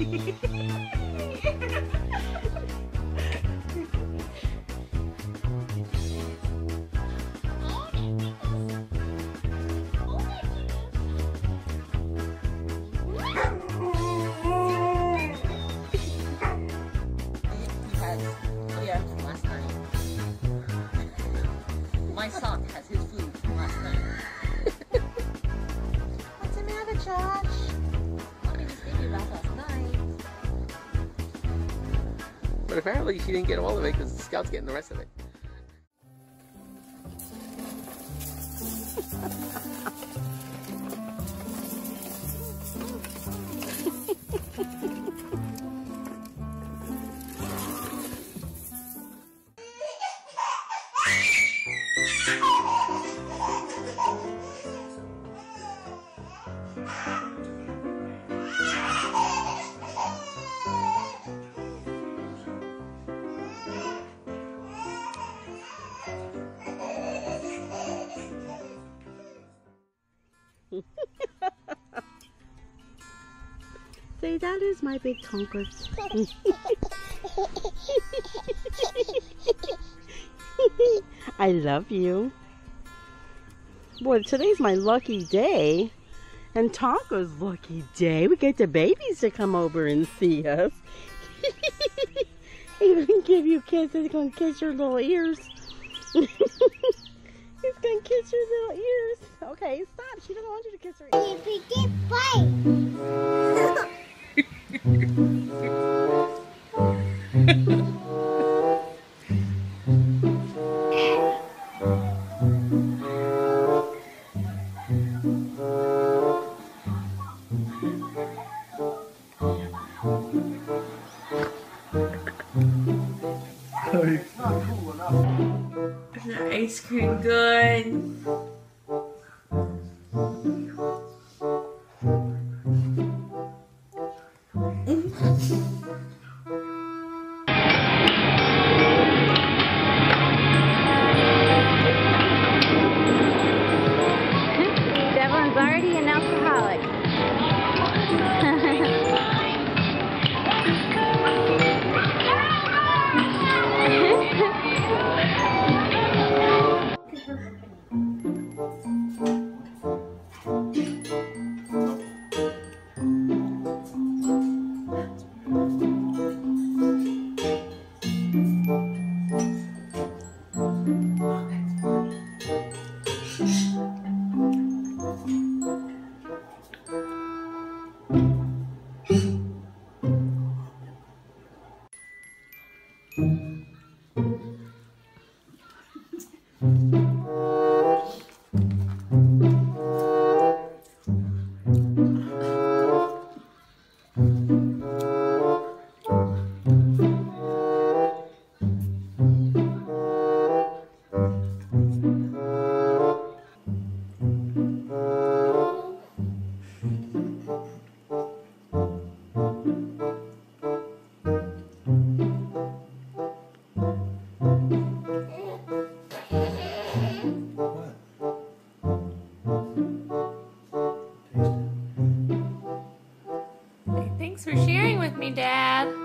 ハハハハ! But apparently she didn't get all of it because the scout's getting the rest of it. Say, that is my big Tonka. I love you. Boy, today's my lucky day. And Tonka's lucky day. We get the babies to come over and see us. He's gonna give you kisses. kiss. He's gonna kiss your little ears. He's gonna kiss your little ears. Okay, stop. She doesn't want you to kiss her ears. Is the ice cream good? Thanks for sharing with me, Dad.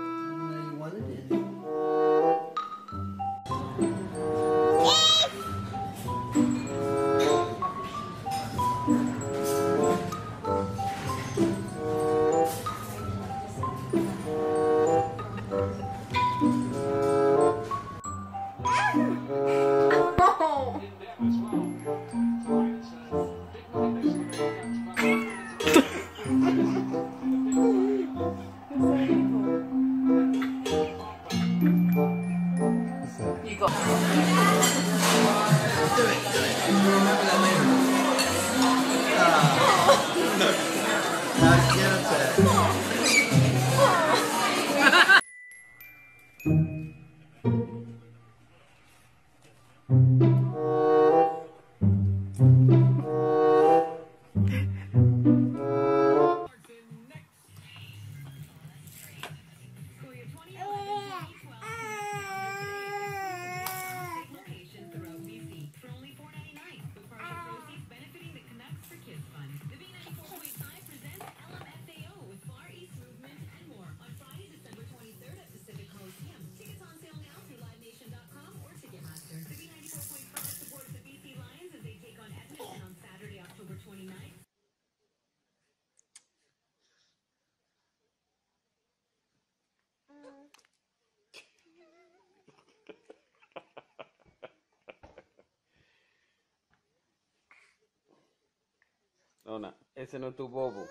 Ese no es tu bobo.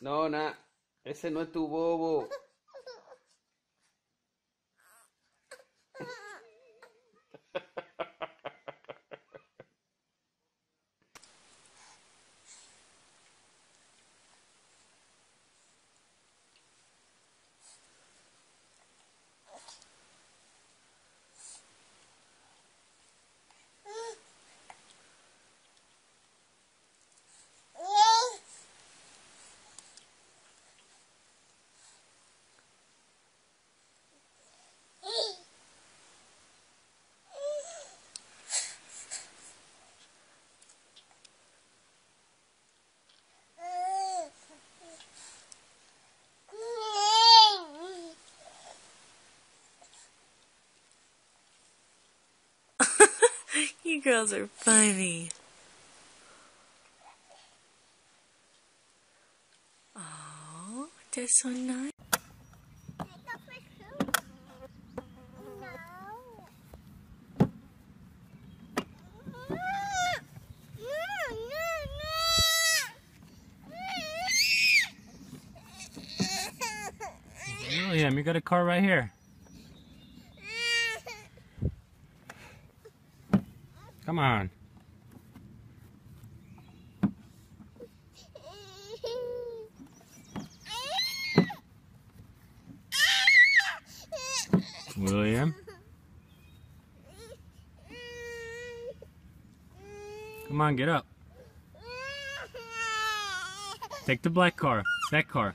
Nona, ese no es tu bobo. You girls are funny. Oh, that's so nice. William, you got a car right here. Come on. William. Come on, get up. Take the black car. That car.